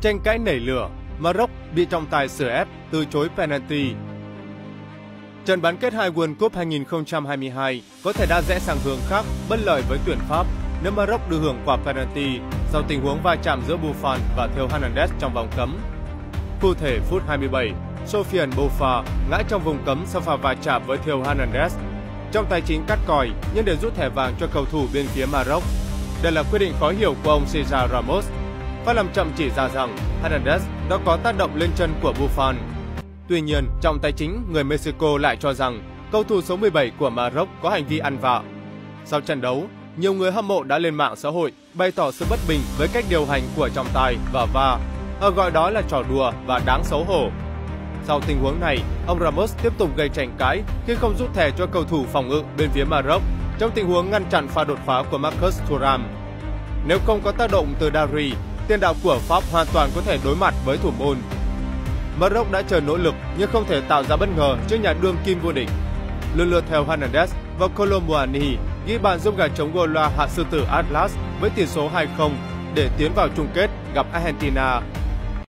Tranh cãi nảy lửa, Maroc bị trọng tài sửa ép, từ chối penalty. Trận bán kết hai World Cup 2022 có thể đã rẽ sang hướng khác, bất lợi với tuyển Pháp nếu Maroc được hưởng quả penalty sau tình huống va chạm giữa Buffon và Theo Hernandez trong vòng cấm. Cụ thể phút 27, Sofian Bofa ngã trong vùng cấm sau pha va chạm với Theo Hernandez. Trong tài chính cắt còi nhưng để rút thẻ vàng cho cầu thủ bên phía Maroc. Đây là quyết định khó hiểu của ông Cesar Ramos. Phát làm chậm chỉ ra rằng Hernandez đã có tác động lên chân của Buffon. Tuy nhiên, trọng tài chính người Mexico lại cho rằng cầu thủ số 17 của Maroc có hành vi ăn vạ. Sau trận đấu, nhiều người hâm mộ đã lên mạng xã hội bày tỏ sự bất bình với cách điều hành của trọng tài và VAR, họ gọi đó là trò đùa và đáng xấu hổ. Sau tình huống này, ông Ramos tiếp tục gây tranh cãi khi không rút thẻ cho cầu thủ phòng ngự bên phía Maroc trong tình huống ngăn chặn pha đột phá của Marcus Thuram. Nếu không có tác động từ Dari, tiền đạo của Pháp hoàn toàn có thể đối mặt với thủ môn. Maroc đã chờ nỗ lực nhưng không thể tạo ra bất ngờ trước nhà đương kim vô địch. Lần lượt theo Hernandez và Colomboani ghi bàn giúp gà chống Gola hạ sư tử Atlas với tỷ số 2-0 để tiến vào chung kết gặp Argentina